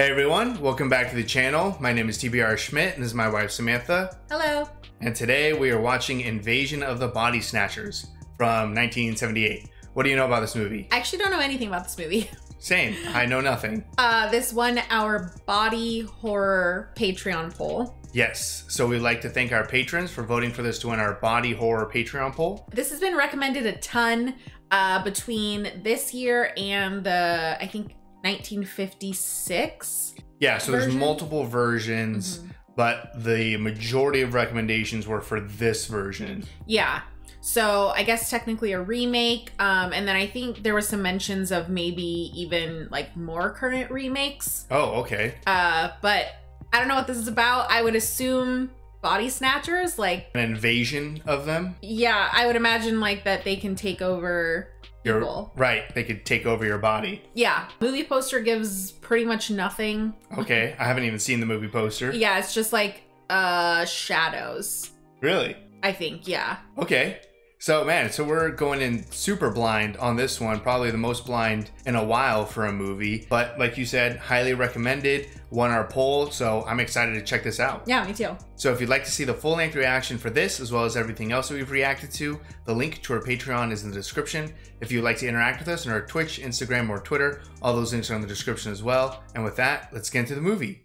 Hey everyone, welcome back to the channel. My name is TBR Schmitt and this is my wife Samantha. Hello. And today we are watching Invasion of the Body Snatchers from 1978. What do you know about this movie? I actually don't know anything about this movie. Same, I know nothing. Uh, this won our body horror Patreon poll. Yes, so we'd like to thank our patrons for voting for this to win our body horror Patreon poll. This has been recommended a ton uh, between this year and the, I think, 1956. Yeah, so there's multiple versions, Mhm. but the majority of recommendations were for this version. Yeah. So I guess technically a remake. Um, and then I think there was some mentions of maybe even like more current remakes. Oh, okay. Uh, but I don't know what this is about. I would assume body snatchers, like An invasion of them. yeah, I would imagine like that they can take over You're people. right. They could take over your body. Yeah, movie poster gives pretty much nothing. Okay, I haven't even seen the movie poster. Yeah, it's just like uh shadows. Really? I think, yeah. Okay. So man, so we're going in super blind on this one, probably the most blind in a while for a movie. But like you said, highly recommended, won our poll, so I'm excited to check this out. Yeah, me too. So if you'd like to see the full length reaction for this, as well as everything else that we've reacted to, the link to our Patreon is in the description. If you'd like to interact with us on our Twitch, Instagram, or Twitter, all those links are in the description as well. And with that, let's get into the movie.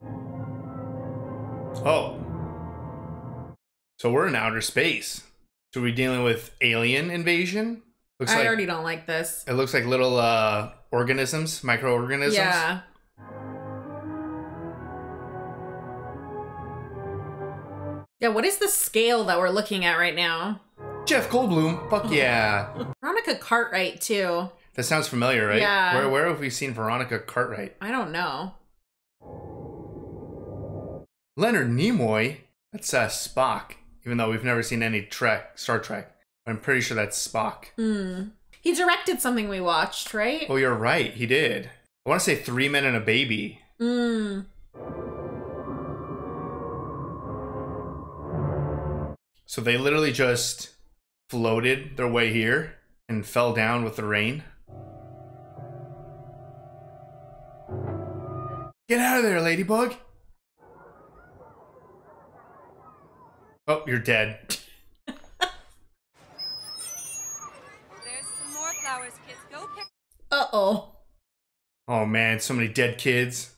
Oh. So we're in outer space. So we're dealing with alien invasion? Looks I like already don't like this. it looks like little uh organisms, microorganisms. Yeah. Yeah, what is the scale that we're looking at right now? Jeff Goldblum. Fuck yeah. Veronica Cartwright too. That sounds familiar, right? Yeah. Where where have we seen Veronica Cartwright? I don't know. Leonard Nimoy. That's uh, Spock. Even though we've never seen any Trek, Star Trek, I'm pretty sure that's Spock. Hmm. He directed something we watched, right? Oh, you're right. He did. I want to say Three Men and a Baby. Hmm. So they literally just floated their way here and fell down with the rain. Get out of there, Ladybug! Oh, you're dead. There's some more flowers, kids. Go pick. Uh oh. Oh man, so many dead kids.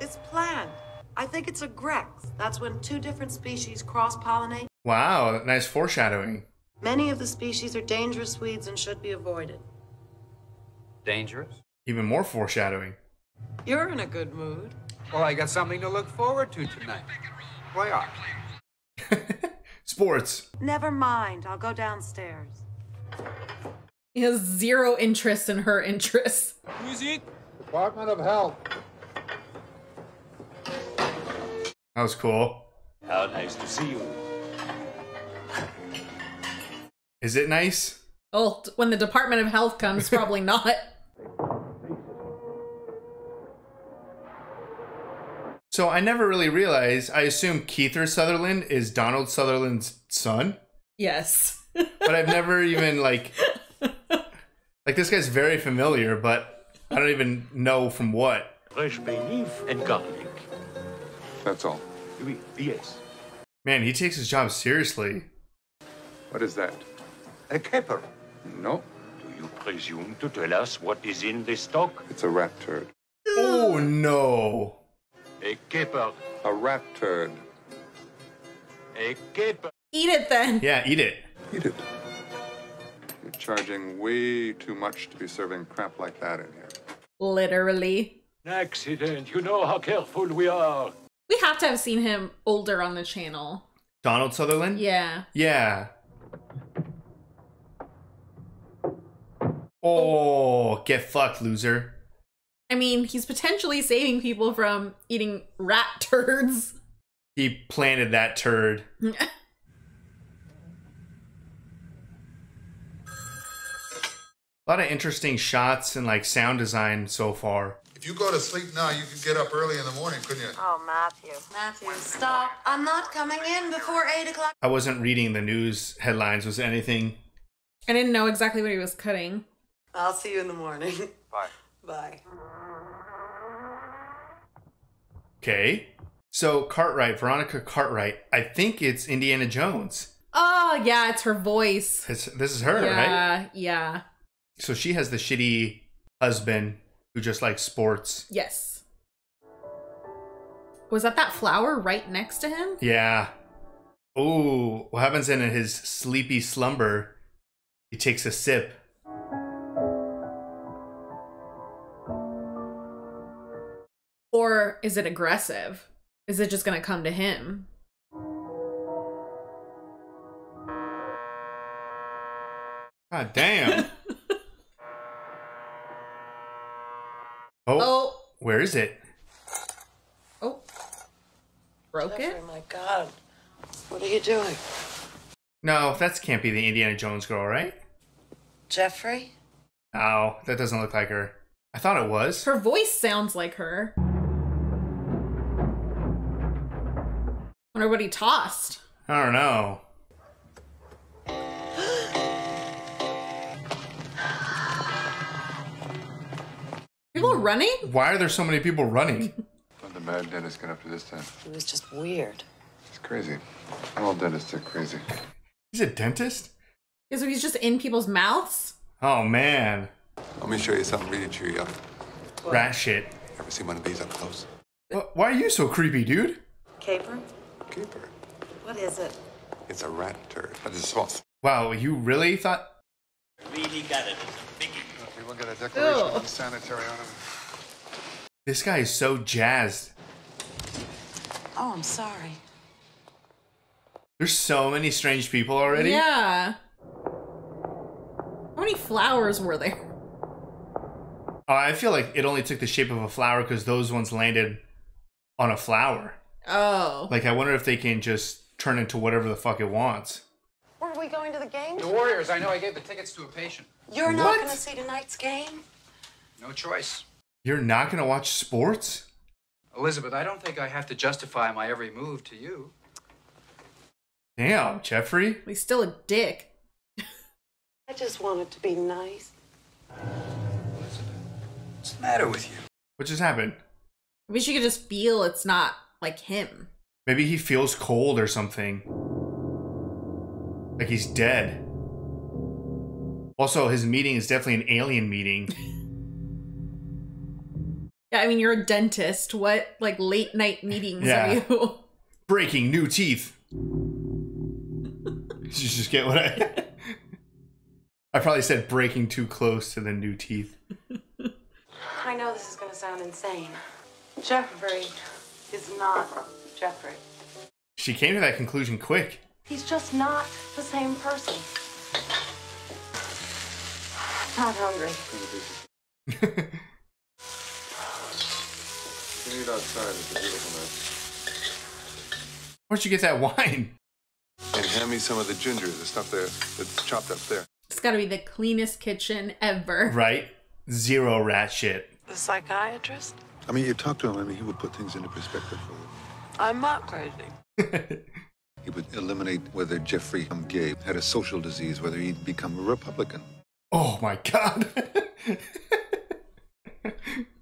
It's planned. I think it's a grex. That's when two different species cross pollinate. Wow, nice foreshadowing. Many of the species are dangerous weeds and should be avoided. Dangerous? Even more foreshadowing. You're in a good mood. Well, I got something to look forward to tonight. Why are? Sports. Never mind. I'll go downstairs. He has zero interest in her interests. Music? Department of Health. That was cool. How nice to see you. Is it nice? Oh, when the Department of Health comes, probably not. So I never really realized. I assume Kiefer Sutherland is Donald Sutherland's son, Yes. but I've never even like like this guy's very familiar, but I don't even know from what. Fresh bay leaf and garlic. That's all. Oui, yes. Man, he takes his job seriously. What is that? A caper. No, Do you presume to tell us what is in this stock? it's a rat turd. Oh no. A caper. A rat turd. A caper. Eat it then. Yeah, eat it. Eat it. You're charging way too much to be serving crap like that in here. Literally. An accident. You know how careful we are. We have to have seen him older on the channel. Donald Sutherland? Yeah. Yeah. Oh, get fucked, loser. I mean, he's potentially saving people from eating rat turds. He planted that turd. A lot of interesting shots and like sound design so far. If you go to sleep now, you could get up early in the morning, couldn't you? Oh, Matthew. Matthew, stop. I'm not coming in before 8 o'clock. I wasn't reading the news headlines. Was anything? I didn't know exactly what he was cutting. I'll see you in the morning. Bye. Bye. Okay. So Cartwright, Veronica Cartwright, I think it's Indiana Jones. Oh yeah, it's her voice. It's, this is her, right? yeah, yeah. So she has the shitty husband who just likes sports. Yes. Was that that flower right next to him? Yeah. Oh, what happens in his sleepy slumber? He takes a sip. Or is it aggressive? Is it just gonna come to him? God damn. oh, Oh, where is it? oh. Broke it? Oh my God. What are you doing? No, that can't be the Indiana Jones girl, right? Jeffrey? No, that doesn't look like her. I thought it was. Her voice sounds like her. Wonder what he tossed. I don't know. People Hmm. running? Why are there so many people running? How'd the mad dentist get up to this time? It was just weird. It's crazy. All dentists are crazy. He's a dentist? Yeah, so he's just in people's mouths? Oh man. Let me show you something really chewy up. Rat shit. Ever seen one of these up close? Why are you so creepy, dude? Caper? Keeper. What is it? It's a rat turd. But it's small. Wow, you really thought Really got it. It's a biggie. Everyone got a declaration Ew. of sanitary on him. this guy is so jazzed? Oh, I'm sorry. There's so many strange people already. Yeah. How many flowers were there? Oh, I feel like it only took the shape of a flower because those ones landed on a flower. Oh. Like, I wonder if they can just turn into whatever the fuck it wants. Were we going to the game? The Warriors, I know I gave the tickets to a patient. You're not What? going to see tonight's game? No choice. You're not gonna watch sports? Elizabeth, I don't think I have to justify my every move to you. Damn, Jeffrey. He's still a dick. I just wanted to be nice. Elizabeth, What's the matter with you? What just happened? Maybe she could just feel it's not like him. Maybe he feels cold or something. Like he's dead. Also, his meeting is definitely an alien meeting. Yeah, I mean, you're a dentist. What, like, late night meetings Yeah. are you? Breaking new teeth. Did you just get what I. I probably said breaking too close to the new teeth. I know this is going to sound insane. Jeffrey is not Jeffrey. She came to that conclusion quick. He's just not the same person. Not hungry. You can eat outside. It's a beautiful night. Where'd you get that wine? And hand me some of the ginger, the stuff there that's chopped up there. It's gotta be the cleanest kitchen ever. Right? Zero rat shit. The psychiatrist? I mean, you talk to him, I mean, he would put things into perspective for you. I'm not crazy. He would eliminate whether Jeffrey become gay, had a social disease, whether he'd become a Republican. Oh my god.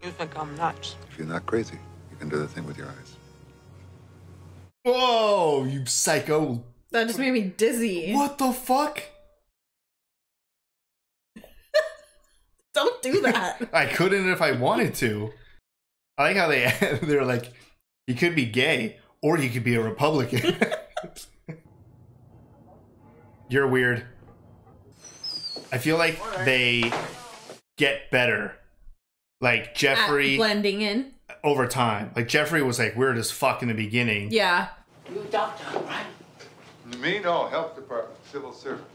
You think I'm nuts? If you're not crazy, you can do the thing with your eyes. Whoa, you psycho. That just made me dizzy. What the fuck? Don't do that. I couldn't if I wanted to. I like how they they're like, he could be gay or he could be a Republican. You're weird. I feel like they get better. Like At Jeffrey blending in. over time. Like Jeffrey was like weird as fuck in the beginning. Yeah. You doctor, right? Me? No, health department, civil servant.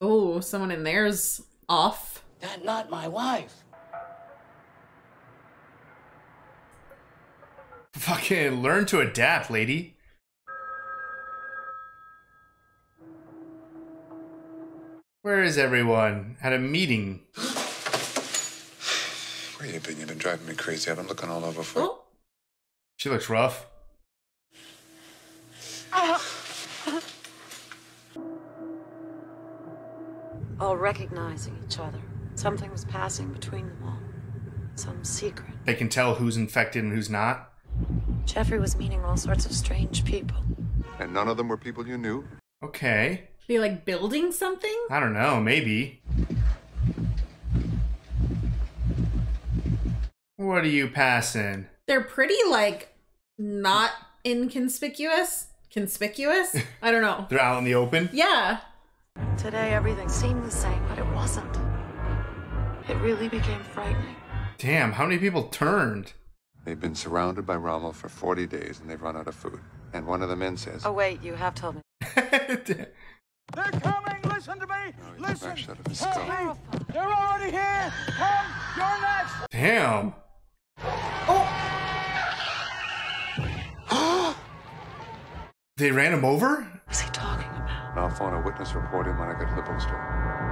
Oh, someone in there's off. That's not my wife. Fucking learn to adapt, lady. Where is everyone? At a meeting. Where you been? You've been driving me crazy. I've been looking all over for you. Oh, She looks rough. All recognizing each other. Something was passing between them all. Some secret. They can tell who's infected and who's not. Jeffrey was meeting all sorts of strange people. And none of them were people you knew? Okay. Be like building something? I don't know, maybe. What are you passing? They're pretty like not inconspicuous. Conspicuous? I don't know. They're out in the open? Yeah. Today, everything seemed the same, but it wasn't. It really became frightening. Damn, how many people turned? They've been surrounded by Rommel for 40 days and they've run out of food. And one of the men says, Oh, wait, you have told me. They're coming! Listen to me! Oh, Listen! out of his Help skull. me! They're already here! Come! You're next! Damn. Oh! They ran him over? What's he talking about? And I'll phone a witness report him when I get to the bookstore.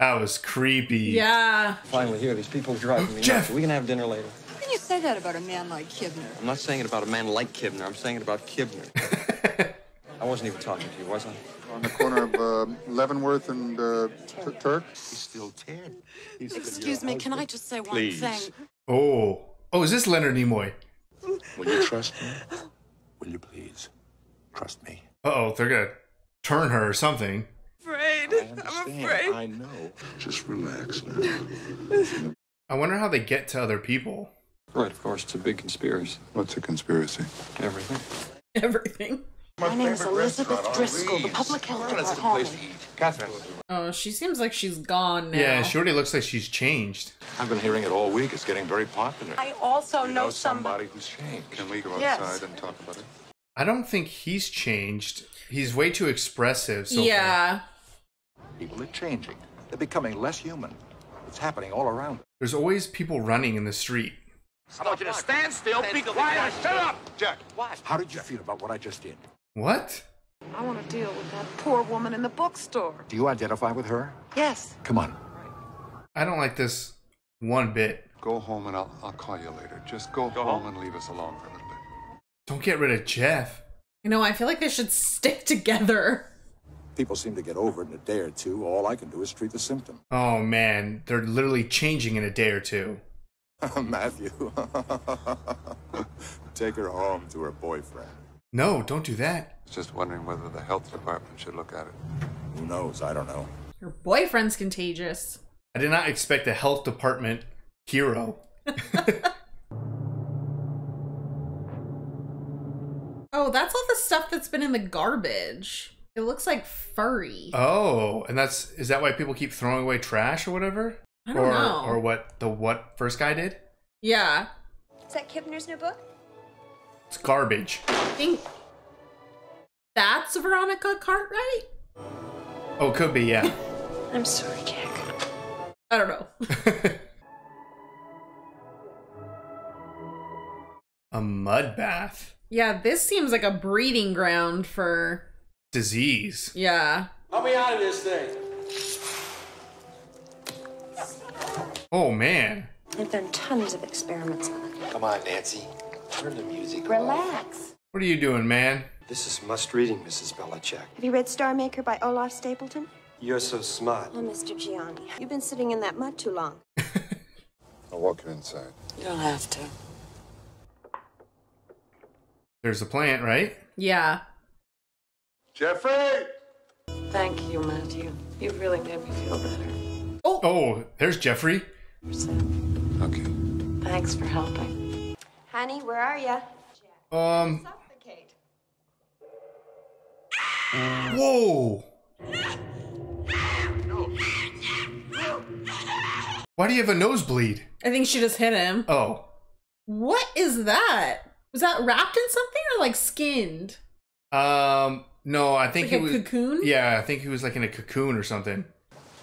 That was creepy. Yeah. Finally here, these people are driving me Jeff! nuts. We can have dinner later. How can you say that about a man like Kibner? I'm not saying it about a man like Kibner. I'm saying it about Kibner. I wasn't even talking to you, was I? On the corner of uh, Leavenworth and uh, T- Turk. He's still Ted. He's Excuse me, can I just say one Please. thing? Oh. Oh, is this Leonard Nimoy? Will you trust me? Will you please trust me? Uh oh, they're gonna turn her or something. Afraid. I understand. I know. Just relax now. I wonder how they get to other people. Right, of course. It's a big conspiracy. What's a conspiracy? Everything. Everything. My name is Elizabeth Driscoll, the public health department. Catherine. Oh, she seems like she's gone now. Yeah, she already looks like she's changed. I've been hearing it all week. It's getting very popular. I also you know, know somebody. somebody who's changed. Can we go Yes. outside and talk about it? I don't think he's changed. He's way too expressive. So far. Yeah. People are changing. They're becoming less human. It's happening all around us. There's always people running in the street. I want you to stand still, be quiet, and shut up! Jack, what? How did you feel about what I just did? What? I want to deal with that poor woman in the bookstore. Do you identify with her? Yes. Come on. I don't like this one bit. Go home and I'll, I'll call you later. Just go, Go home, home? and leave us alone for a little bit. Don't get rid of Jeff. You know, I feel like they should stick together. People seem to get over it in a day or two. All I can do is treat the symptom. Oh man, they're literally changing in a day or two. Matthew. Take her home to her boyfriend. No, don't do that. Just wondering whether the health department should look at it. Who knows? I don't know. Her boyfriend's contagious. I did not expect a health department hero. Oh, that's all the stuff that's been in the garbage. It looks like furry. Oh, and that's is that why people keep throwing away trash or whatever? I don't or know. or what the what first guy did? yeah. Is that Kibner's new book? It's garbage. I think that's Veronica Cartwright? Oh, could be, yeah. I'm sorry, Jack. I don't know. a mud bath. yeah, this seems like a breeding ground for. Disease. Yeah. Help me out of this thing. Oh man. I've done tons of experiments on it. Come on, Nancy. Turn the music Relax. What are you doing, man? This is must reading, Mrs. Bellicec. Have you read Star Maker by Olaf Stapledon? You're so smart. Oh, Mr. Gianni, you've been sitting in that mud too long. I'll walk you inside. You don't have to. There's a plant, right? Yeah. Jeffrey! Thank you, Matthew. You really made me feel better. Oh, there's Jeffrey. Okay. Thanks for helping. Honey, where are you? Um. Suffocate. Whoa. Why do you have a nosebleed? I think she just hit him. Oh. What is that? Was that wrapped in something or like skinned? Um. No, I think Like he a was. cocoon? Yeah, I think he was like in a cocoon or something.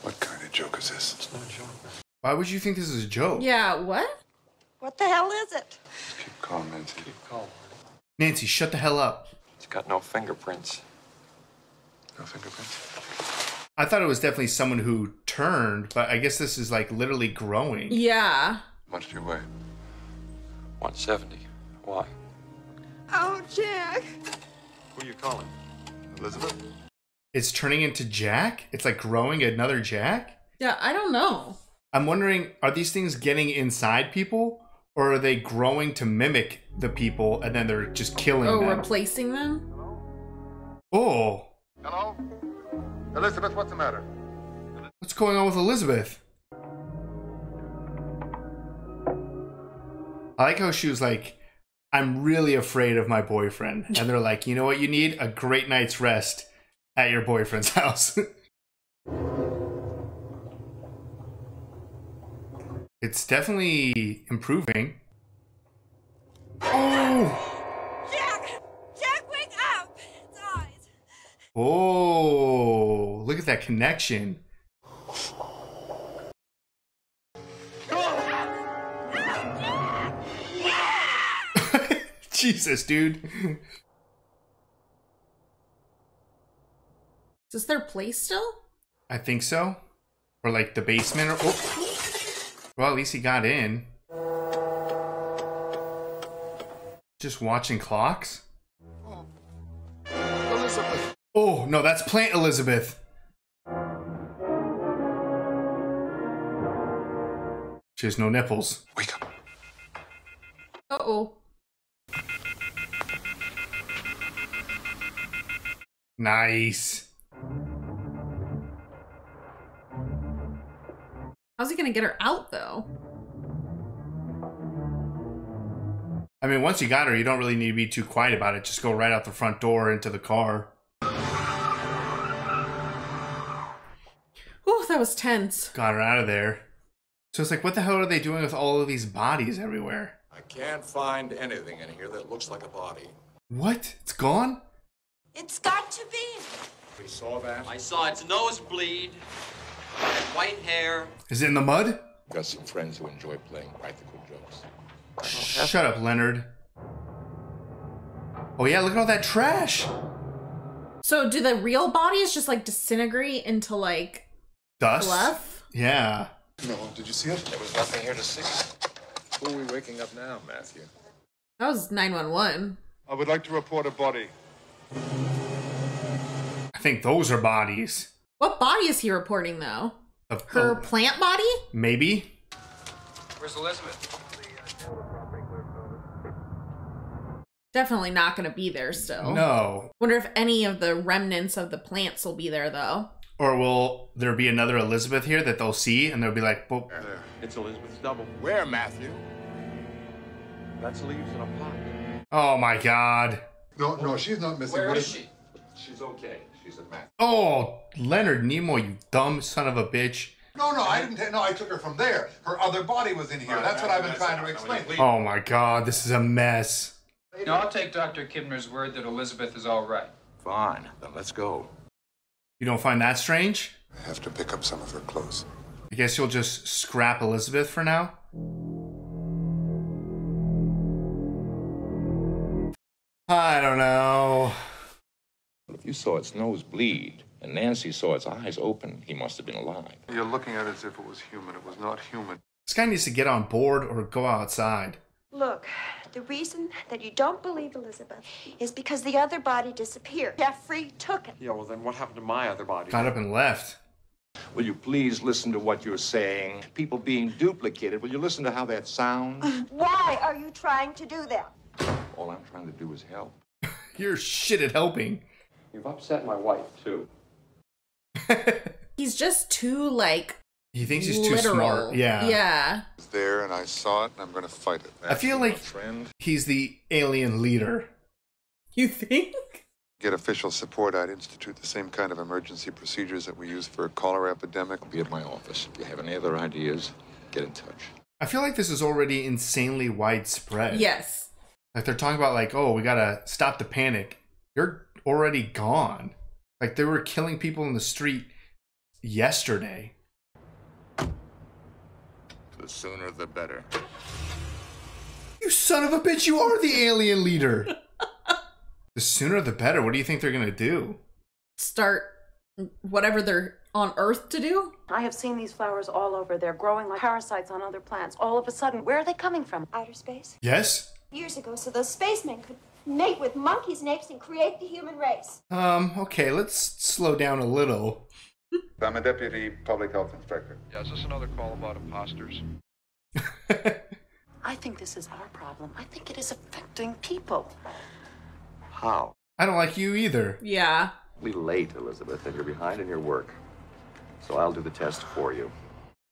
What kind of joke is this? It's not a joke. Why would you think this is a joke? Yeah, what? What the hell is it? Keep calm, Nancy. Keep calm. Nancy, shut the hell up. It's got no fingerprints. No fingerprints? I thought it was definitely someone who turned, but I guess this is like literally growing. Yeah. How much do you weigh? 170. Why? Oh, Jack. Who are you calling? Elizabeth? It's turning into Jack? It's like growing another Jack? Yeah, I don't know. I'm wondering, are these things getting inside people? Or are they growing to mimic the people and then they're just killing Oh, them? replacing them? oh, Hello? Elizabeth, what's the matter? what's going on with Elizabeth? I like how she was like, I'm really afraid of my boyfriend. And they're like, you know what you need? A great night's rest at your boyfriend's house. it's definitely improving. Oh! Jack! Jack, wake up! It's eyes. Oh, look at that connection. Jesus, dude. Is this their place still? I think so. Or like the basement or oh. Well, at least he got in. Just watching clocks? Elizabeth. Oh, no, that's Plant Elizabeth. She has no nipples. Wake up. Uh oh. Nice. How's he gonna get her out though? I mean, once you got her, you don't really need to be too quiet about it. Just go right out the front door into the car. Oh, that was tense. Got her out of there. So it's like, what the hell are they doing with all of these bodies everywhere? I can't find anything in here that looks like a body. What? It's gone? It's got to be. We saw that. I saw its nosebleed, had white hair. Is it in the mud? Got some friends who enjoy playing practical jokes. Shut up, Leonard. Oh yeah, look at all that trash. So do the real bodies just like disintegrate into like Dust? fluff? Yeah. No, did you see it? There was nothing here to see. Who are we waking up now, Matthew? That was 911. I would like to report a body. I think those are bodies. What body is he reporting though? Of- Her oh, plant body? maybe? Where's Elizabeth? Definitely not gonna be there still. No. Wonder if any of the remnants of the plants will be there though. Or will there be another Elizabeth here that they'll see and they'll be like, well, There. It's Elizabeth's double. Where, Matthew? That's leaves in a pot. oh my god. No, no, oh. she's not missing. Where What is she? She's okay. She's a Matthew. Oh, Leonard Nimoy, you dumb son of a bitch. No, no, I didn't. no, I took her from there. Her other body was in here. That's what I've been trying to explain. Oh my god, this is a mess. No, I'll take Dr. Kibner's word that Elizabeth is all right. Fine. Then let's go. You don't find that strange? I have to pick up some of her clothes. I guess you'll just scrap Elizabeth for now? I don't know. If you saw its nose bleed and Nancy saw its eyes open, he must have been alive. You're looking at it as if it was human. It was not human. This guy needs to get on board or go outside. Look, the reason that you don't believe Elizabeth is because the other body disappeared. Jeffrey took it. Yeah, well, then what happened to my other body? Got up and left. Will you please listen to what you're saying? People being duplicated. Will you listen to how that sounds? Why are you trying to do that? All I'm trying to do is help. You're shit at helping. You've upset my wife, too. He's just too like He thinks he's too smart. Yeah. Yeah. It's there, and I saw it, and I'm going to fight it. I feel like friend. he's the alien leader. You think? Get official support. I'd institute the same kind of emergency procedures that we use for a cholera epidemic. Be at my office. If you have any other ideas, get in touch. I feel like this is already insanely widespread. Yes. Like they're talking about like, oh, we gotta stop the panic. You're already gone. Like they were killing people in the street yesterday. The sooner the better. You son of a bitch, you are the alien leader. the sooner the better. What do you think they're gonna do? Start whatever they're on Earth to do. I have seen these flowers all over. They're growing like parasites on other plants. All of a sudden, where are they coming from? Outer space? Yes? Years ago, so those spacemen could mate with monkeys and apes and create the human race. Um, okay, let's slow down a little. I'm a deputy public health inspector. Yeah, is this another call about imposters? I think this is our problem. I think it is affecting people. How? I don't like you either. Yeah. We late, Elizabeth, and you're behind in your work. So I'll do the test for you.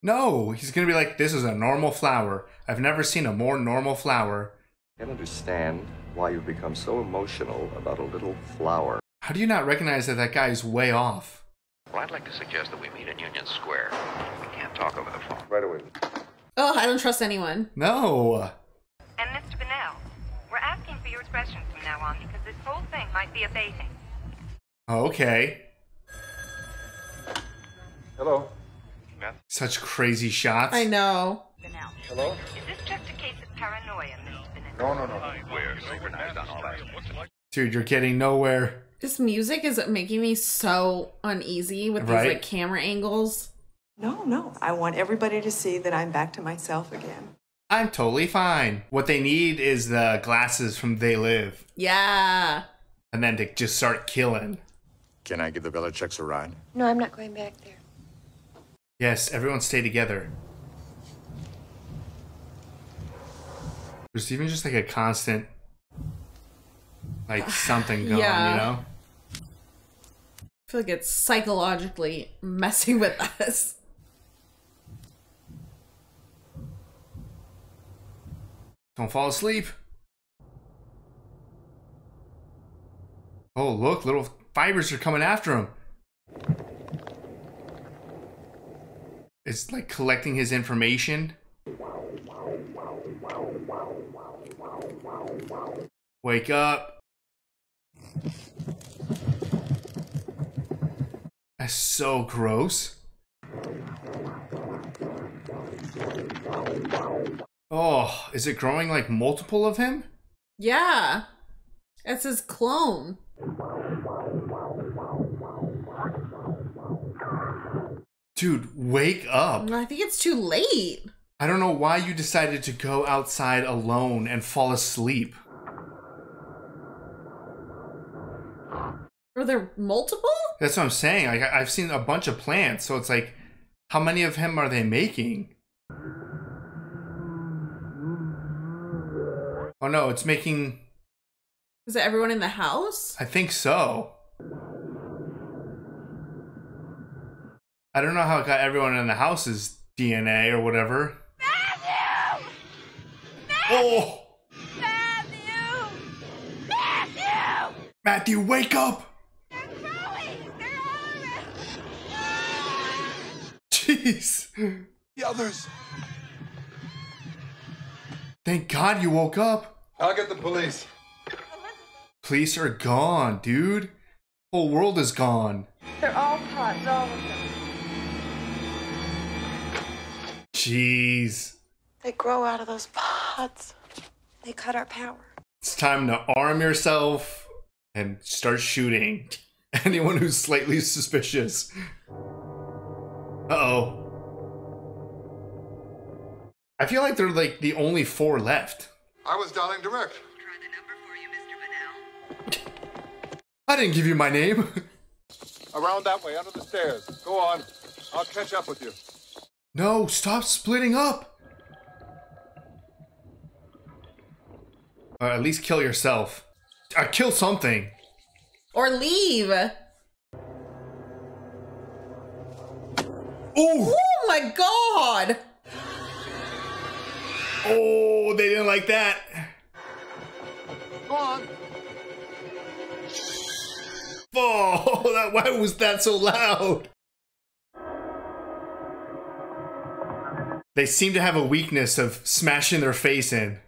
No, he's gonna be like, this is a normal flower. I've never seen a more normal flower. I can understand why you've become so emotional about a little flower. How do you not recognize that that guy is way off? Well, I'd like to suggest that we meet in Union Square. We can't talk over the phone. Right away. Oh, I don't trust anyone. No. And Mr. Bennell, we're asking for your expressions from now on because this whole thing might be a baiting. Okay. Hello. Such crazy shots. I know. Bennell. Hello? Is this just a case of paranoia, Mr. Bennell? No, no, no. We're synchronized on all that. Dude, you're getting nowhere. This music is making me so uneasy with these like camera angles. No, no. I want everybody to see that I'm back to myself again. I'm totally fine. What they need is the glasses from They Live. Yeah. And then to just start killing. Can I give the Bellicecs a ride? No, I'm not going back there. Yes, everyone stay together. There's even just like a constant, like something going, Yeah. you know? I feel like it's psychologically messing with us. Don't fall asleep. Oh, look, little fibers are coming after him. It's like collecting his information. Wake up. That's so gross. Oh, is it growing like multiple of him? Yeah. It's his clone. Dude, wake up. I think it's too late. I don't know why you decided to go outside alone and fall asleep. Are there multiple? That's what I'm saying. Like I- I've seen a bunch of plants, so it's like, how many of him are they making? Oh no, it's making. Is it everyone in the house? I think so. I don't know how it got everyone in the house's DNA or whatever. Matthew! Oh, Matthew! Matthew! Matthew, wake up! They're growing! They're Jeez. The others. Thank God you woke up. I'll get the police. Police are gone, dude. Whole world is gone. They're all pods, all of them. Jeez. They grow out of those pods. They cut our power. It's time to arm yourself and start shooting anyone who's slightly suspicious. Uh oh. I feel like they're like the only four left. I was dialing direct. I didn't give you my name. Around that way, under the stairs. Go on. I'll catch up with you. no, stop splitting up. Or at least kill yourself. Uh, kill something. Or leave. Oh! Oh my god! Oh, they didn't like that. Go on. Oh, that, why was that so loud? They seem to have a weakness of smashing their face in.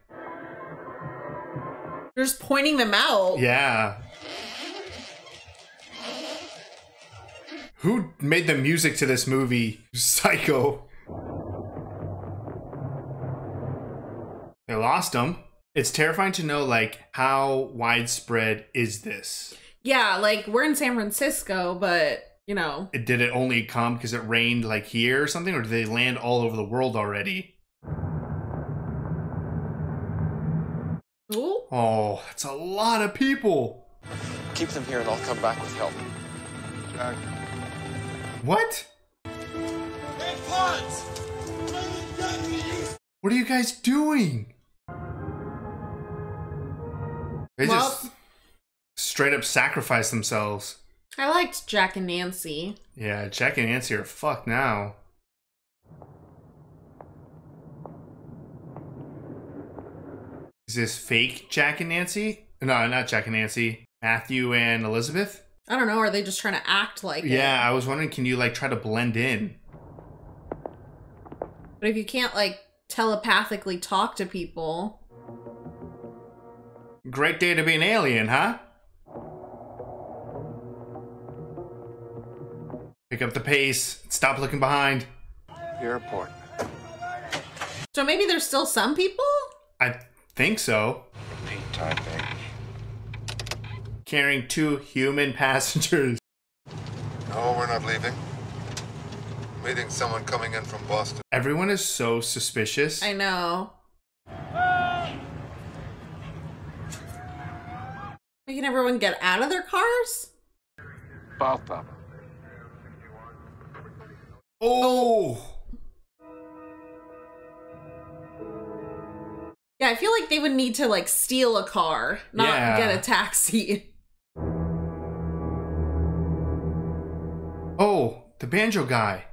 You're just pointing them out. Yeah. Who made the music to this movie? Psycho. They lost him. It's terrifying to know, like, how widespread is this? Yeah, like we're in San Francisco, but you know, It- Did it only come because it rained, like, here or something? Or did they land all over the world already? Ooh. Oh, that's a lot of people. Keep them here and I'll come back with help. Jack, what? What are you guys doing? They well, just straight up sacrifice themselves. I liked Jack and Nancy. Yeah, Jack and Nancy are fucked now. Is this fake Jack and Nancy? No, not Jack and Nancy. Matthew and Elizabeth? I don't know. Are they just trying to act like it? Yeah, I was wondering, can you like try to blend in? But if you can't like telepathically talk to people, Great day to be an alien, huh? Pick up the pace. Stop looking behind. Airport. so maybe there's still some people. I think so. Repeat time, baby. Carrying two human passengers. No, we're not leaving. Meeting someone coming in from Boston. Everyone is so suspicious. I know. Making everyone get out of their cars? Both of them. Oh! Yeah, I feel like they would need to like steal a car, not Yeah. get a taxi. the banjo guy.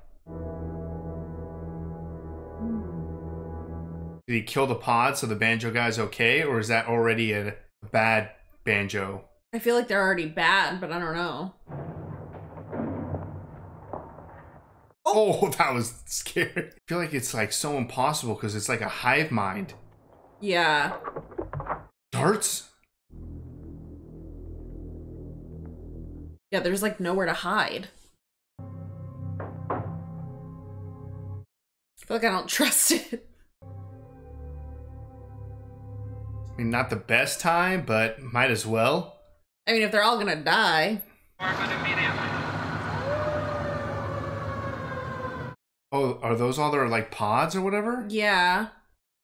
Did he kill the pod so the banjo guy's okay? Or is that already a bad banjo? I feel like they're already bad, but I don't know. Oh, that was scary. I feel like it's like so impossible because it's like a hive mind. Yeah. Darts? Yeah, there's like nowhere to hide. Feel like I don't trust it. I mean, not the best time, but might as well. I mean, if they're all gonna die. Oh, are those all their like pods or whatever? Yeah.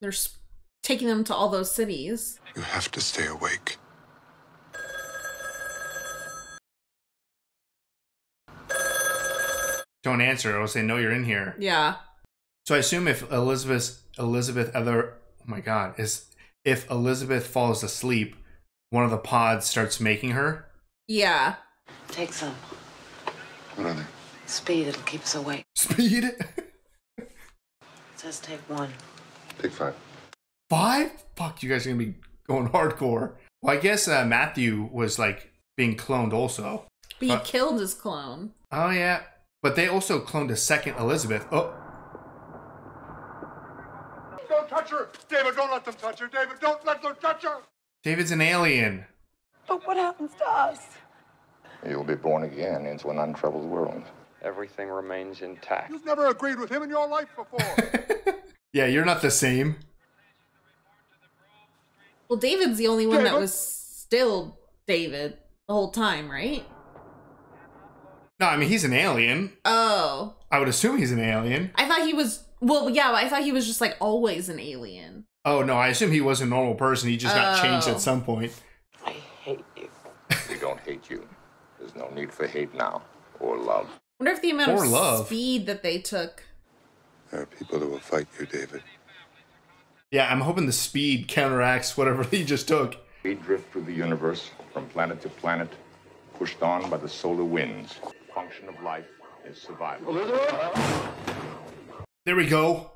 They're s- taking them to all those cities. You have to stay awake. Don't answer. I'll say, no, you're in here. Yeah. So I assume if Elizabeth Elizabeth other oh my god is if Elizabeth falls asleep, one of the pods starts making her. Yeah. Take some. What are they? Speed, it'll keep us awake. Speed. It says take one. Take five. Five? Fuck, you guys are gonna be going hardcore. Well, I guess uh, Matthew was like being cloned also. But he Uh, killed his clone. Oh yeah, but they also cloned a second Elizabeth. Oh, Don't touch her! David, don't let them touch her! David, don't let them touch her! David's an alien. But what happens to us? You'll be born again into an untroubled world. Everything remains intact. You've never agreed with him in your life before. Yeah, you're not the same. Well, David's the only one that was still David the whole time, right? No, I mean he's an alien. Oh. I would assume he's an alien. I thought he was well, yeah, I thought he was just like always an alien. Oh no, I assume he was a normal person. He just got changed Oh. at some point. I hate you. we don't hate you. There's no need for hate now or love. wonder if the amount Or of love. speed that they took. There are people that will fight you, David. Yeah, I'm hoping the speed counteracts whatever he just took. We drift through the universe from planet to planet, pushed on by the solar winds. Function of life is survival. There we go.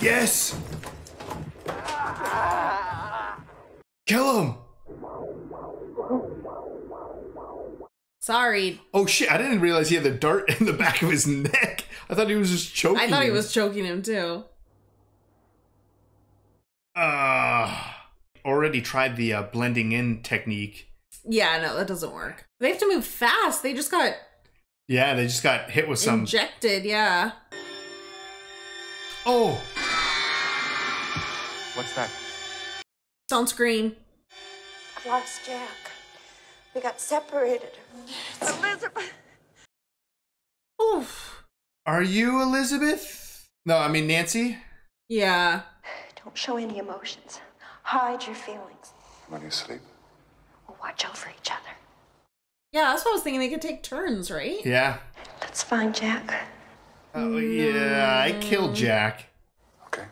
Yes. Kill him. Sorry. Oh shit! I didn't realize he had the dart in the back of his neck. I thought he was just choking. I thought he him. was choking him too. Uh, already tried the uh, blending in technique. Yeah, no, that doesn't work. They have to move fast. They just got Yeah, they just got hit with some. injected, yeah. Oh, What's that? It's on screen. I've lost Jack. We got separated. Elizabeth. Oof. are you Elizabeth? No, I mean Nancy. Yeah. Don't show any emotions. Hide your feelings. When you sleep. We'll watch over each other. Yeah, that's what I was thinking. They could take turns, right? Yeah. Let's find Jack. Oh yeah, I killed mm. Jack. Okay.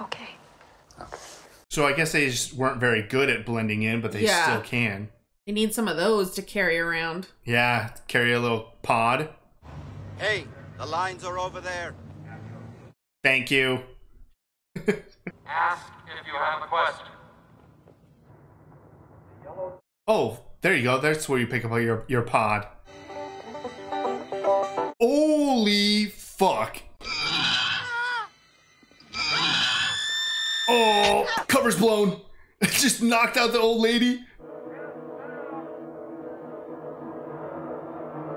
Okay. So I guess they just weren't very good at blending in, but they Yeah. still can. They need some of those to carry around. Yeah, carry a little pod. Hey, the lines are over there. Thank you. Ask if you have a question. Oh, there you go. That's where you pick up your your pod. Holy fuck. Oh, cover's blown. It just knocked out the old lady.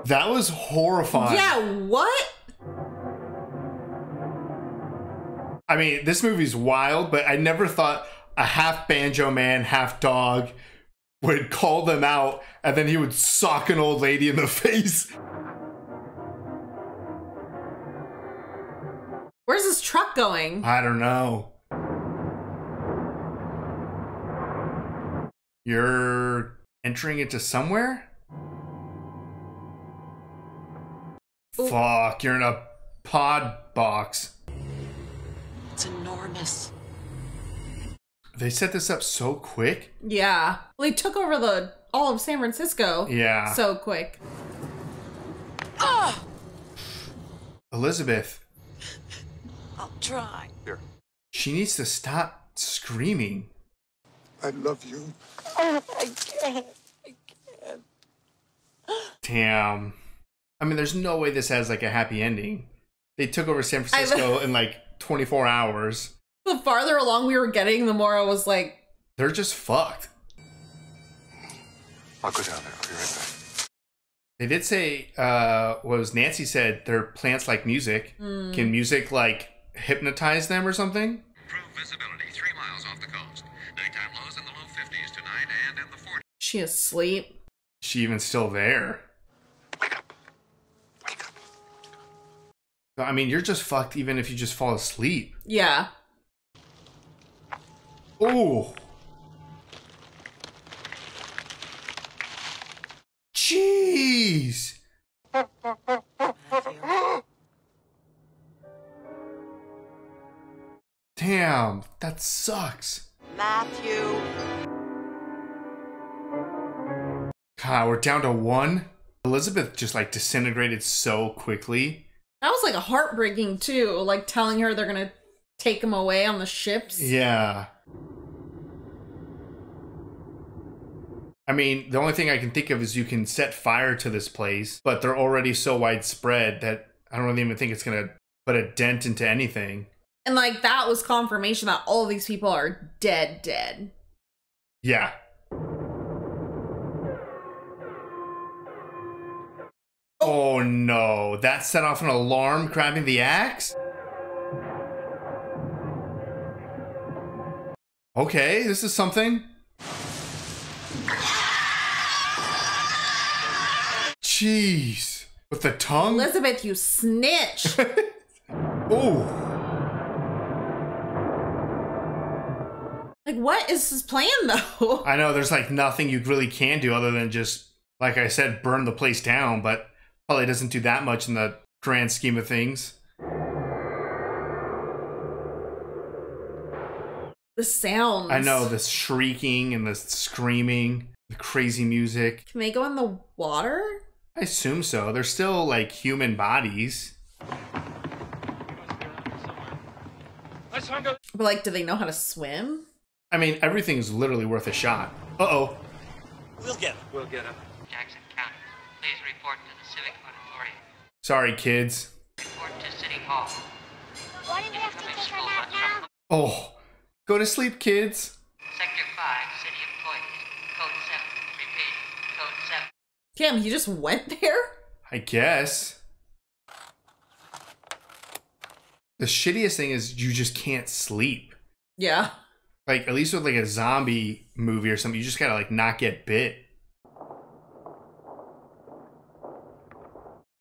That was horrifying. Yeah, what? I mean, this movie's wild, but I never thought a half banjo man, half dog would call them out and then he would sock an old lady in the face. Where's this truck going? I don't know. You're entering into somewhere? Fuck, you're in a pod box. It's enormous. They set this up so quick. Yeah. Well, they took over the all of San Francisco. Yeah. So quick. Ah! Elizabeth, I'll try. Here. she needs to stop screaming. I love you. Oh, I can't. I can't. Damn. I mean, there's no way this has like a happy ending. They took over San Francisco in like 24 hours. The farther along we were getting, the more I was like, They're just fucked. I'll go down there. I'll be right back. They did say, uh, what was Nancy said, they're plants like music. Mm. Can music like hypnotize them or something? Visibility three miles off the coast. Nighttime lows in the low 50s tonight and in the 40s. she asleep. She even still there. Wake up. Wake up. I mean, you're just fucked even if you just fall asleep. Yeah. Oh. Jeez. Damn, that sucks. Matthew. God, we're down to one. Elizabeth just like disintegrated so quickly. That was like a heartbreaking too. Like telling her they're gonna take him away on the ships. Yeah. I mean, the only thing I can think of is you can set fire to this place, but they're already so widespread that I don't even think it's gonna put a dent into anything. And like that was confirmation that all of these people are dead, dead. Yeah. Oh no, that set off an alarm grabbing the axe? Okay, this is something. Jeez. With the tongue? Elizabeth, you snitch. oh. Like, what is his plan though? I know there's like nothing you really can do other than just, like I said, burn the place down, but probably doesn't do that much in the grand scheme of things. The sounds. I know the shrieking and the screaming, the crazy music. Can they go in the water? I assume so. They're still like human bodies. But like, do they know how to swim? I mean, everything's literally worth a shot. Uh oh. We'll get him. We'll get him. Jackson County, please report to the Civic Auditorium. Sorry, kids. Report to City Hall. Why do we have to take our nap now? Oh, go to sleep, kids. Sector 5, City Employees. Code 7. Repeat. Code 7. Damn, he just went there? I guess. The shittiest thing is you just can't sleep. Yeah. Like at least with like a zombie movie or something, you just gotta like not get bit.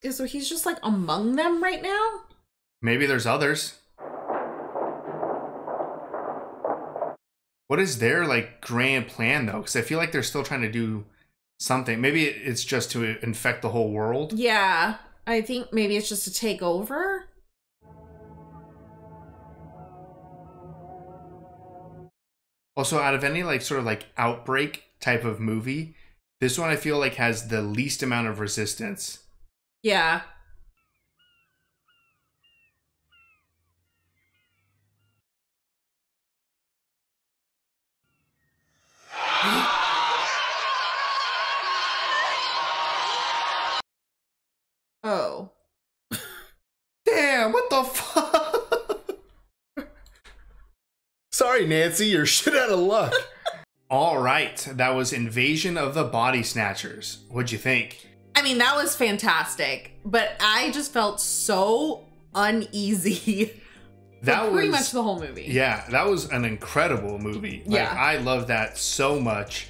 Yeah, so he's just like among them right now? Maybe there's others. What is their like grand plan though? Because I feel like they're still trying to do something. Maybe it's just to infect the whole world. Yeah. I think maybe it's just to take over. Also, out of any like sort of like outbreak type of movie, this one I feel like has the least amount of resistance. Yeah. oh. Damn, what the fuck? Sorry, Nancy, you're shit out of luck. All right, that was Invasion of the Body Snatchers. What'd you think? I mean, that was fantastic, but I just felt so uneasy. That was pretty much the whole movie. Yeah, that was an incredible movie. Like, Yeah. I love that so much.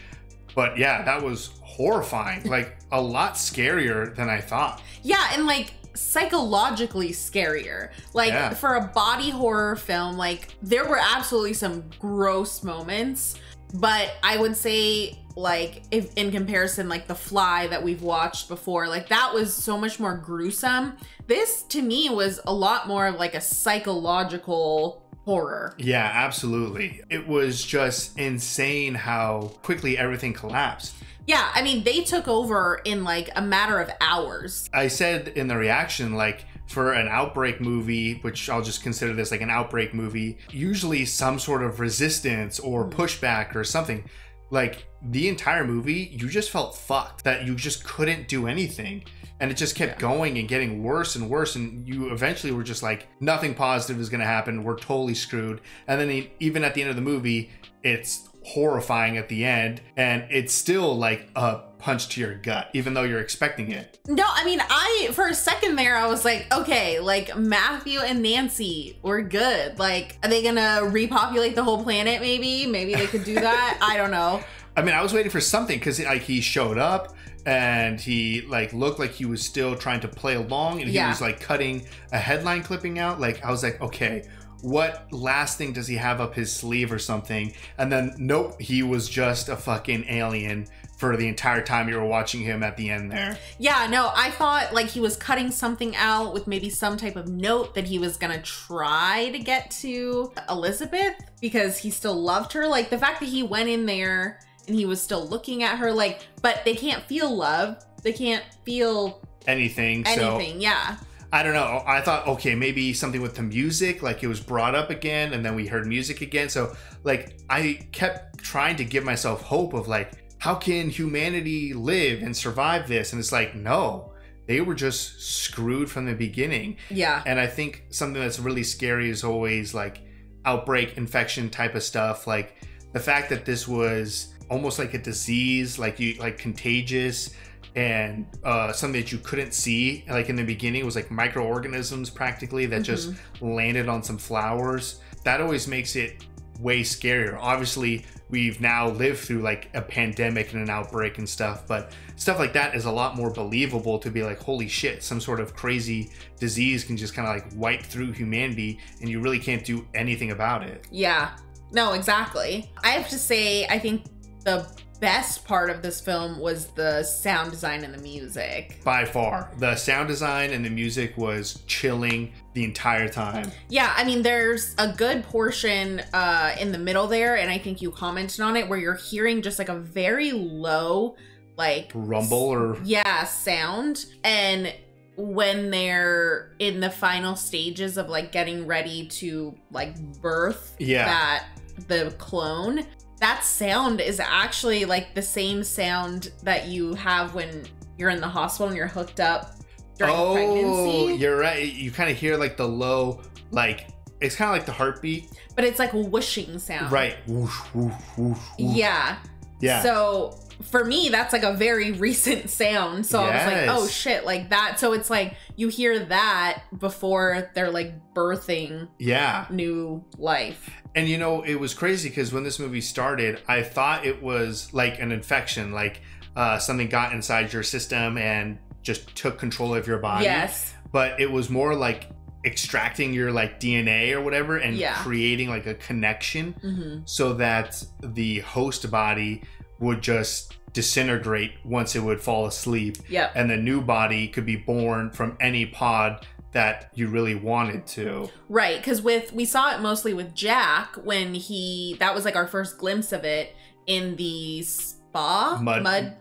But yeah, that was horrifying. like a lot scarier than I thought. Yeah, and like psychologically scarier. Like Yeah. for a body horror film, like there were absolutely some gross moments, but I would say like if in comparison like The Fly that we've watched before, like that was so much more gruesome. This to me was a lot more of like a psychological horror. Yeah, absolutely. It was just insane how quickly everything collapsed. Yeah, I mean they took over in like a matter of hours. I said in the reaction, like for an outbreak movie, which I'll just consider this like an outbreak movie, usually some sort of resistance or mm-hmm. pushback or something. Like the entire movie, you just felt fucked that you just couldn't do anything. And it just kept going and getting worse and worse. And you eventually were just like, nothing positive is going to happen. We're totally screwed. And then even at the end of the movie, it's horrifying at the end. And it's still like a punch to your gut, even though you're expecting it. No, I mean, I for a second there, I was like, okay, like Matthew and Nancy were good. Like, are they gonna repopulate the whole planet? Maybe, maybe they could do that. I don't know. I mean, I was waiting for something because like he showed up and he like looked like he was still trying to play along and he Yeah. was like cutting a headline clipping out. Like I was like, okay, what last thing does he have up his sleeve or something? And then nope, he was just a fucking alien for the entire time you were watching him at the end there. Yeah, no, I thought like he was cutting something out with maybe some type of note that he was gonna try to get to Elizabeth because he still loved her. Like the fact that he went in there and he was still looking at her, like, but they can't feel love. They can't feel Anything. So anything. yeah. I don't know. I thought, okay, maybe something with the music, like it was brought up again, and then we heard music again. So, like, I kept trying to give myself hope of, like, how can humanity live and survive this? And it's like, no, they were just screwed from the beginning. Yeah. And I think something that's really scary is always like outbreak, infection type of stuff. Like, the fact that this was almost like a disease, like you, like contagious and uh, something that you couldn't see like in the beginning was like microorganisms practically that just landed on some flowers that always makes it way scarier obviously we've now lived through like a pandemic and an outbreak and stuff but stuff like that is a lot more believable to be like holy shit some sort of crazy disease can just kind of like wipe through humanity and you really can't do anything about it Yeah. No, exactly. I have to say, I think the best part of this film was the sound design and the music. by far the sound design and the music was chilling the entire time Yeah, I mean, there's a good portion uh, in the middle there, and I think you commented on it, where you're hearing just like a very low, like, rumble or yeah, sound. And when they're in the final stages of like getting ready to like birth Yeah. that the clone that sound is actually like the same sound that you have when you're in the hospital and you're hooked up during oh pregnancy. you're right. You kind of hear like the low like it's kind of like the heartbeat. But it's like a whooshing sound. Right. Whoosh, whoosh, whoosh, whoosh. yeah. Yeah. so for me that's like a very recent sound so i was like oh shit like that so it's like you hear that before they're like birthing yeah new life And you know, it was crazy because when this movie started, I thought it was like an infection, like uh, something got inside your system and just took control of your body. Yes. But it was more like extracting your like DNA or whatever and Yeah. creating like a connection Mhm. so that the host body would just disintegrate once it would fall asleep. Yep. And the new body could be born from any pod that you really wanted to. Right, because with we saw it mostly with Jack when he that was like our first glimpse of it in the spa Mud- mud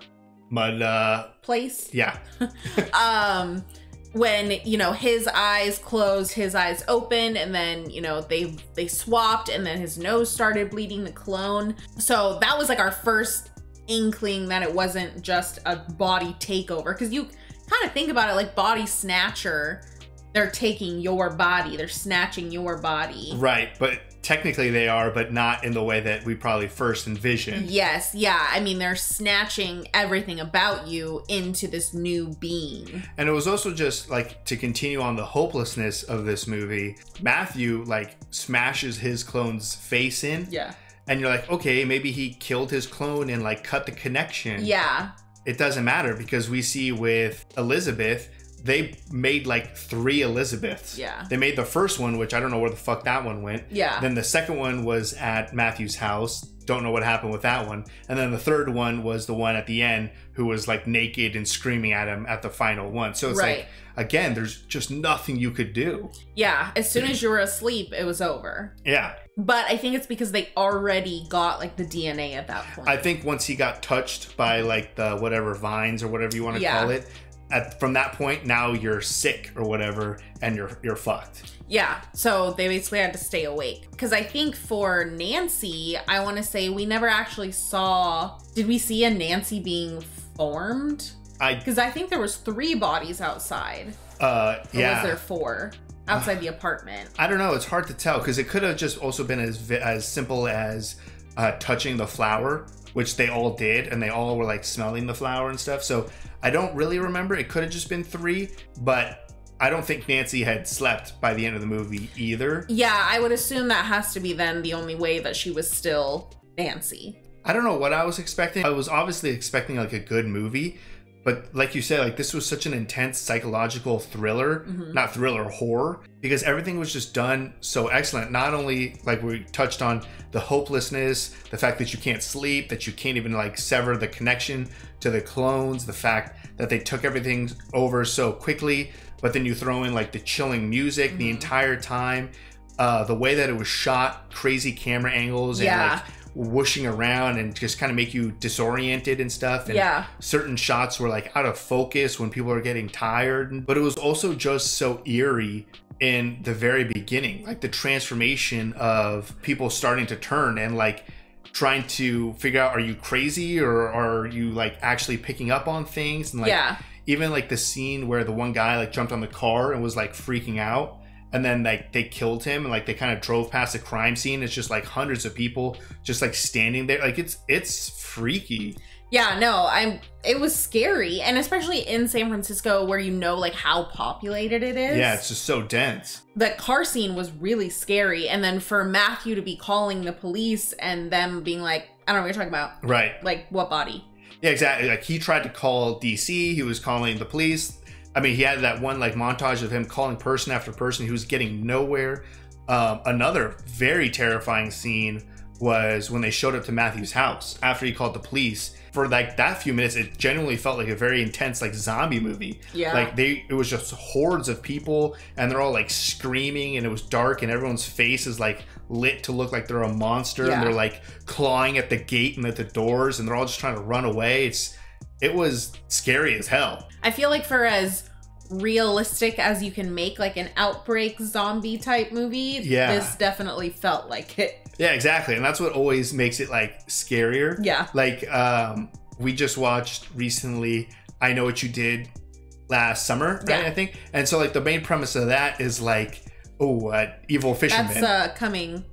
Mud, uh, place. yeah. um when you know his eyes closed his eyes open and then you know they they swapped and then his nose started bleeding the clone so that was like our first inkling that it wasn't just a body takeover because you kind of think about it like body snatcher they're taking your body they're snatching your body. Right, but technically they are, but not in the way that we probably first envisioned. yes yeah i mean they're snatching everything about you into this new being And it was also just like to continue on the hopelessness of this movie. Matthew like smashes his clone's face in. Yeah. And you're like, okay, maybe he killed his clone and like cut the connection. yeah It doesn't matter because we see with Elizabeth, they made like three Elizabeths. Yeah. They made the first one, which I don't know where the fuck that one went. Yeah. Then the second one was at Matthew's house. Don't know what happened with that one. And then the third one was the one at the end who was like naked and screaming at him at the final one. So it's Right. like, again, there's just nothing you could do. Yeah, as soon as you were asleep, it was over. Yeah. But I think it's because they already got like the DNA at that point. I think once he got touched by like the whatever vines or whatever you want to Yeah. call it, at from that point now you're sick or whatever and you're you're fucked. yeah, so they basically had to stay awake. Because I think for Nancy, I want to say we never actually saw. Did we see a Nancy being formed? I Because I think there was three bodies outside. uh Or yeah. was there four outside the apartment? I don't know. It's hard to tell because it could have just also been as as simple as uh, touching the flower, which they all did, and they all were like smelling the flower and stuff. So I don't really remember. It could have just been three, but I don't think Nancy had slept by the end of the movie either. Yeah, I would assume that has to be then the only way that she was still Nancy. I don't know what I was expecting. I was obviously expecting like a good movie, but like you said, like this was such an intense psychological thriller, Mhm. not thriller horror, because everything was just done so excellent. Not only like we touched on the hopelessness, the fact that you can't sleep, that you can't even like sever the connection to the clones, the fact that they took everything over so quickly, but then you throw in like the chilling music the entire time, uh, the way that it was shot, crazy camera angles, and Yeah. like whooshing around and just kind of make you disoriented and stuff. And Yeah. certain shots were like out of focus when people are getting tired. But it was also just so eerie in the very beginning, like the transformation of people starting to turn and like trying to figure out are you crazy or are you like actually picking up on things and like Yeah. even like the scene where the one guy like jumped on the car and was like freaking out and then like they killed him and like they kind of drove past the crime scene. It's just like hundreds of people just like standing there. Like it's it's freaky. Yeah, no, I'm it was scary and especially in San Francisco where you know like how populated it is. yeah it's just so dense. The car scene was really scary and then for Matthew to be calling the police and them being like, I don't know what you're talking about. right. Like what body? yeah exactly. Like he tried to call dc he was calling the police i mean he had that one like montage of him calling person after person. He was getting nowhere. Um, another very terrifying scene was when they showed up to matthew's house after he called the police. For like that few minutes it genuinely felt like a very intense like zombie movie. Yeah. like they it was just hordes of people and they're all like screaming and it was dark and everyone's face is like lit to look like they're a monster Yeah. and they're like clawing at the gate and at the doors and they're all just trying to run away. It's it was scary as hell I feel like for as realistic as you can make like an outbreak zombie type movie, Yeah. this definitely felt like it. yeah exactly and that's what always makes it like scarier Yeah. like um we just watched recently i know what you did last summer right Yeah. i think and so like the main premise of that is like oh uh, evil fisherman That's uh coming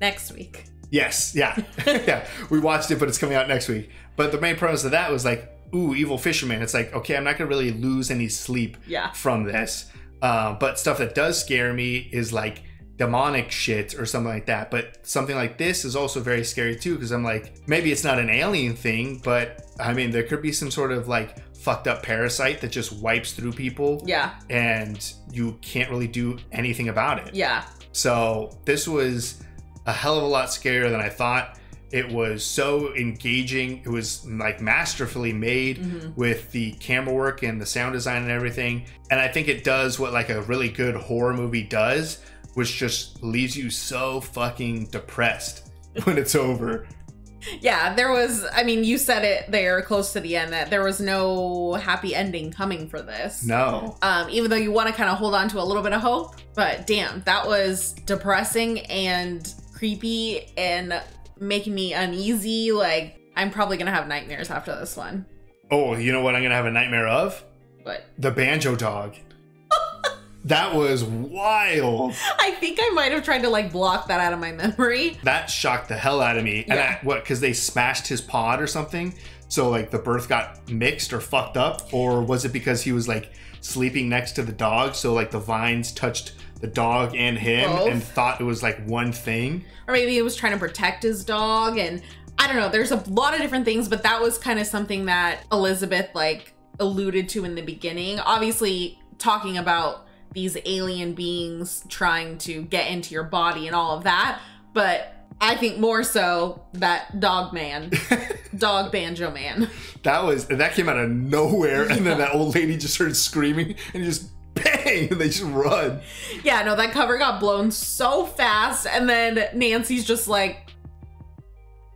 next week. Yes, yeah, yeah. We watched it, but it's coming out next week. But the main premise of that was like, ooh, evil fisherman. It's like, okay, I'm not gonna really lose any sleep Yeah. from this. Uh, but stuff that does scare me is like demonic shit or something like that. But something like this is also very scary too, because I'm like, maybe it's not an alien thing, but I mean, there could be some sort of like fucked up parasite that just wipes through people. Yeah. And you can't really do anything about it. Yeah. So this was a hell of a lot scarier than I thought. It was so engaging. It was like masterfully made Mhm. with the camera work and the sound design and everything. And I think it does what like a really good horror movie does, which just leaves you so fucking depressed when it's over. Yeah, there was, I mean, you said it there close to the end that there was no happy ending coming for this. No. Um, even though you want to kind of hold on to a little bit of hope. But damn, that was depressing and creepy and making me uneasy. Like, I'm probably going to have nightmares after this one. Oh, you know what I'm gonna have a nightmare of? What? The banjo dog. that was wild. I think I might have tried to like block that out of my memory. That shocked the hell out of me. And Yeah. I, what? Because they smashed his pod or something. So like the birth got mixed or fucked up, or was it because he was like sleeping next to the dog? So like the vines touched the dog and him, Both. and thought it was like one thing. Or maybe he was trying to protect his dog. And I don't know, there's a lot of different things, but that was kind of something that Elizabeth like alluded to in the beginning. Obviously, talking about these alien beings trying to get into your body and all of that. But I think more so that dog man, dog banjo man. That was that came out of nowhere, and then that old lady just started screaming and just bang, and they just run. Yeah, no, that cover got blown so fast. And then Nancy's just like,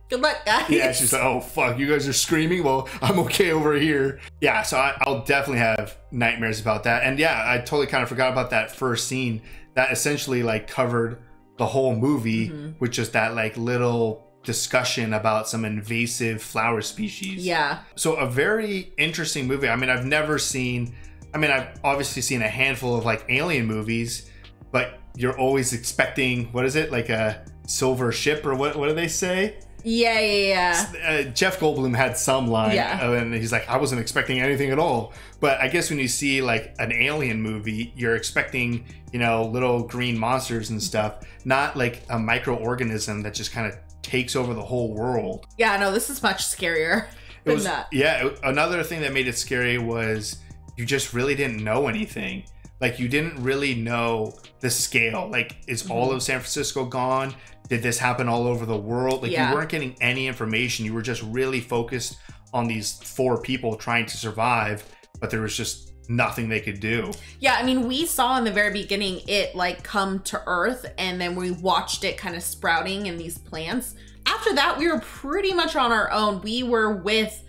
good luck, guys. Yeah, she's like, oh fuck, you guys are screaming. Well, I'm okay over here. Yeah, so I, I'll definitely have nightmares about that. And yeah, I totally kind of forgot about that first scene that essentially like covered the whole movie Mhm. with just that like little discussion about some invasive flower species. Yeah. So a very interesting movie. I mean, I've never seen. I mean, I've obviously seen a handful of like alien movies, but you're always expecting what is it like a silver ship or what? What do they say? Yeah, yeah, yeah. uh, Jeff Goldblum had some line, Yeah. uh, and he's like, "I wasn't expecting anything at all." But I guess when you see like an alien movie, you're expecting, you know, little green monsters and stuff, not like a microorganism that just kind of takes over the whole world. Yeah, no, this is much scarier It than was, that. yeah. it- Another thing that made it scary was you just really didn't know anything. Like you didn't really know the scale. Like, is all Mhm. of San Francisco gone? Did this happen all over the world? Like Yeah. you weren't getting any information. You were just really focused on these four people trying to survive, but there was just nothing they could do. Yeah, I mean, we saw in the very beginning it like come to Earth, and then we watched it kind of sprouting in these plants. After that, we were pretty much on our own. We were with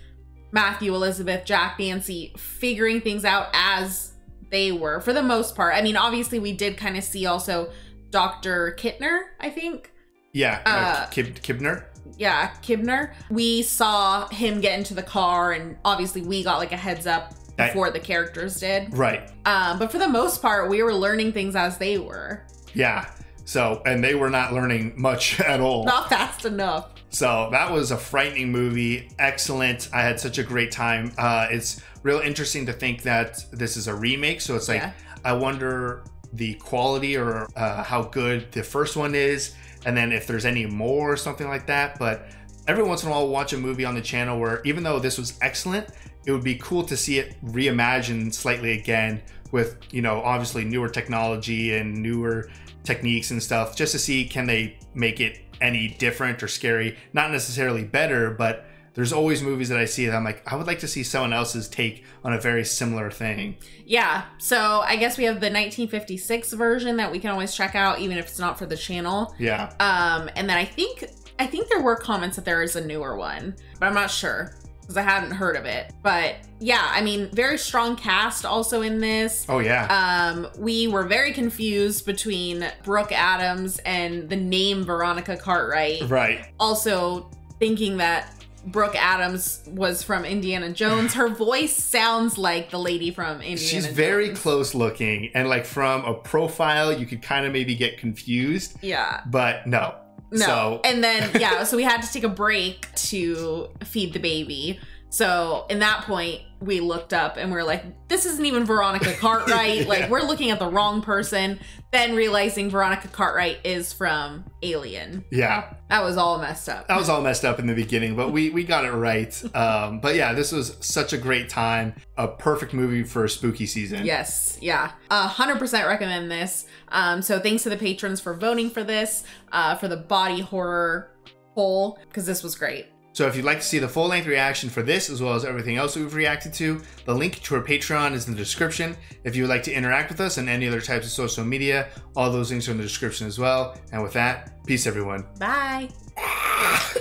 Matthew, Elizabeth, Jack, Nancy, figuring things out as they were for the most part. I mean, obviously, we did kind of see also Dr. Kittner, I think. Yeah, uh, Uh, Kib- Kibner. Yeah, Kibner. We saw him get into the car, and obviously, we got like a heads up before the characters did. Right. Um, but for the most part, we were learning things as they were. Yeah. So, and they were not learning much at all. Not fast enough. So that was a frightening movie. Excellent. I had such a great time. Uh, it's real interesting to think that this is a remake. So it's like, Yeah. I wonder the quality or uh, how good the first one is, and then if there's any more or something like that. But every once in a while, I'll watch a movie on the channel where even though this was excellent, it would be cool to see it reimagined slightly again with, you know, obviously newer technology and newer techniques and stuff, just to see can they make it any different or scary. Not necessarily better, but there's always movies that I see that I'm like, I would like to see someone else's take on a very similar thing. Yeah. So I guess we have the 1956 version that we can always check out, even if it's not for the channel. Yeah. Um, and then I think I think there were comments that there is a newer one, but I'm not sure because I hadn't heard of it. But yeah, I mean, very strong cast also in this. Oh, yeah. Um, we were very confused between Brooke Adams and the name Veronica Cartwright. Right. Also thinking that Brooke Adams was from Indiana Jones. Her voice sounds like the lady from Indiana She's Jones. very close looking, and like from a profile, you could kind of maybe get confused, Yeah. but no. No. So and then yeah, so we had to take a break to feed the baby. So in that point, we looked up and we are like, this isn't even Veronica Cartwright. Like we're looking at the wrong person. Then realizing Veronica Cartwright is from Alien. yeah, That was all messed up. that was all messed up in the beginning, but we we got it right. Um, but yeah, this was such a great time, a perfect movie for a spooky season. Yes, yeah. A hundred percent recommend this. Um, so thanks to the patrons for voting for this, uh, for the body horror poll, because this was great. So if you'd like to see the full length reaction for this as well as everything else that we've reacted to, the link to our Patreon is in the description. If you would like to interact with us on any other types of social media, all those links are in the description as well. And with that, peace everyone. Bye. oh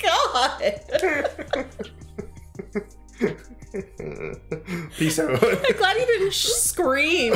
my god. Peace everyone. I'm glad you didn't scream.